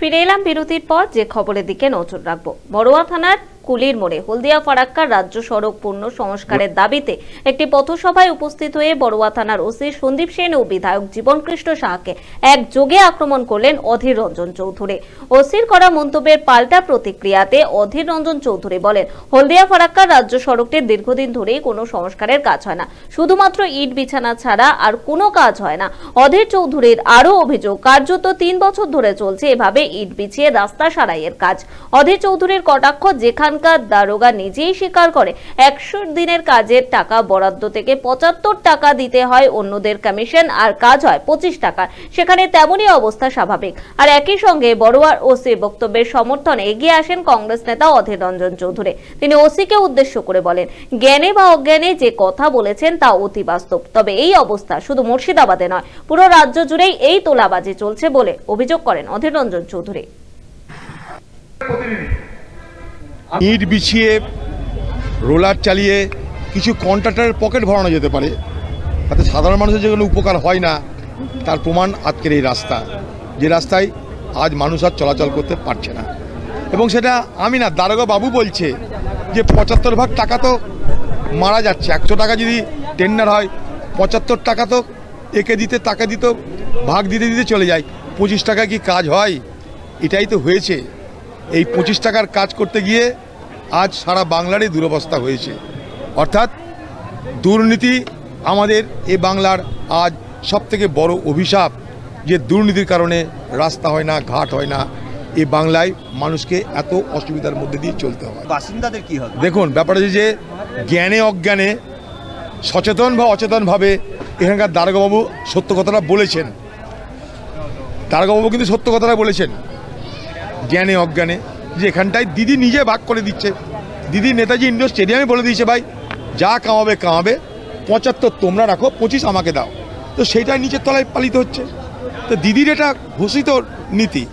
ফিরে এলাম বিরতির পর যে খবরের দিকে নজর রাখব। বড়ুয়া থানার কুলির মোড়ে হলদিয়া ফারাক্কার রাজ্য সড়ক পূর্ণ সংস্কারের দাবিতে একটি পথসভায় উপস্থিত হয়ে বড়ুয়া থানার ওসি সন্দীপ সেন ও বিধায়ক জীবনকৃষ্ণ সাহাকে এক যোগে আক্রমণ করলেন অধীর রঞ্জন চৌধুরী। ওসির করা মন্তব্যের পাল্টা প্রতিক্রিয়াতে অধীর রঞ্জন চৌধুরী বলেন, হলদিয়া ফারাক্কার রাজ্য সড়কটির দীর্ঘদিন ধরেই কোনো সংস্কারের কাজ হয় না। শুধুমাত্র ইট বিছানা ছাড়া আর কোনো কাজ হয় না। অধীর চৌধুরীর আরও অভিযোগ, কার্যত তিন বছর ধরে চলছে এভাবে ইট বিছিয়ে রাস্তা সারাইয়ের কাজ। অধীর চৌধুরীর কটাক্ষ যেখানকার দারোগা নিজেই স্বীকার করে একশো দিনের কাজের টাকা বরাদ্দ থেকে পঁচাত্তর টাকা দিতে হয় অন্যদের কমিশন আর কাজ হয় পঁচিশ টাকা সেখানে তেমনই অবস্থা স্বাভাবিক। আর একই সঙ্গে বড়ুয়ার ওসির বক্তব্যের সমর্থনে এগিয়ে আসেন কংগ্রেস নেতা অধীর রঞ্জন চৌধুরী। তিনি ওসিকে উদ্দেশ্য করে বলেন, জ্ঞানে বা অজ্ঞানে যে কথা বলেছেন তা অতি বাস্তব। তবে এই অবস্থা শুধু মুর্শিদাবাদে নয়, পুরো রাজ্য জুড়েই এই তোলাবাজি চলছে বলে অভিযোগ করেন অধীর রঞ্জন চৌধুরী ইট বিছিয়ে, রোলার চালিয়ে কিছু কন্ট্রাক্টরের পকেট ভরানো যেতে পারে। তাতে সাধারণ মানুষের যেগুলো উপকার হয় না, তার প্রমাণ আজকের এই রাস্তা। যে রাস্তায় আজ মানুষ আর চলাচল করতে পারছে না। এবং সেটা আমি না, দারোগা বাবু বলছে যে পঁচাত্তর ভাগ টাকা তো মারা যাচ্ছে। একশো টাকা যদি টেন্ডার হয়, পঁচাত্তর টাকা তো একে দিতে, তাকে দিতে, ভাগ দিতে দিতে চলে যায়। পঁচিশ টাকা কি কাজ হয়? এটাই তো হয়েছে। এই পঁচিশ টাকার কাজ করতে গিয়ে আজ সারা বাংলারই দুরবস্থা হয়েছে। অর্থাৎ দুর্নীতি আমাদের এ বাংলার আজ সবথেকে বড় অভিশাপ যে দুর্নীতির কারণে রাস্তা হয় না ঘাট হয় না এ বাংলায় মানুষকে এত অসুবিধার মধ্যে দিয়ে চলতে হয়। বাসিন্দাদের কি হবে? দেখুন ব্যাপারটা হচ্ছে যে জ্ঞানে অজ্ঞানে সচেতন বা অচেতনভাবে এখানকার দারোগাবাবু সত্য কথাটা বলেছেন। দারোগাবাবু কিন্তু সত্য কথাটা বলেছেন। জ্ঞানে, অজ্ঞানে, যে এখানটায় দিদি নিজে ভাগ করে দিচ্ছে। দিদি নেতাজি ইন্ডোর স্টেডিয়ামে বলে দিয়েছে, ভাই, যা কামাবে কামাবে, পঁচাত্তর তোমরা রাখো, পঁচিশ আমাকে দাও। তো সেটাই নিচের তলায় পালিত হচ্ছে। তো দিদির এটা ঘোষিত নীতি।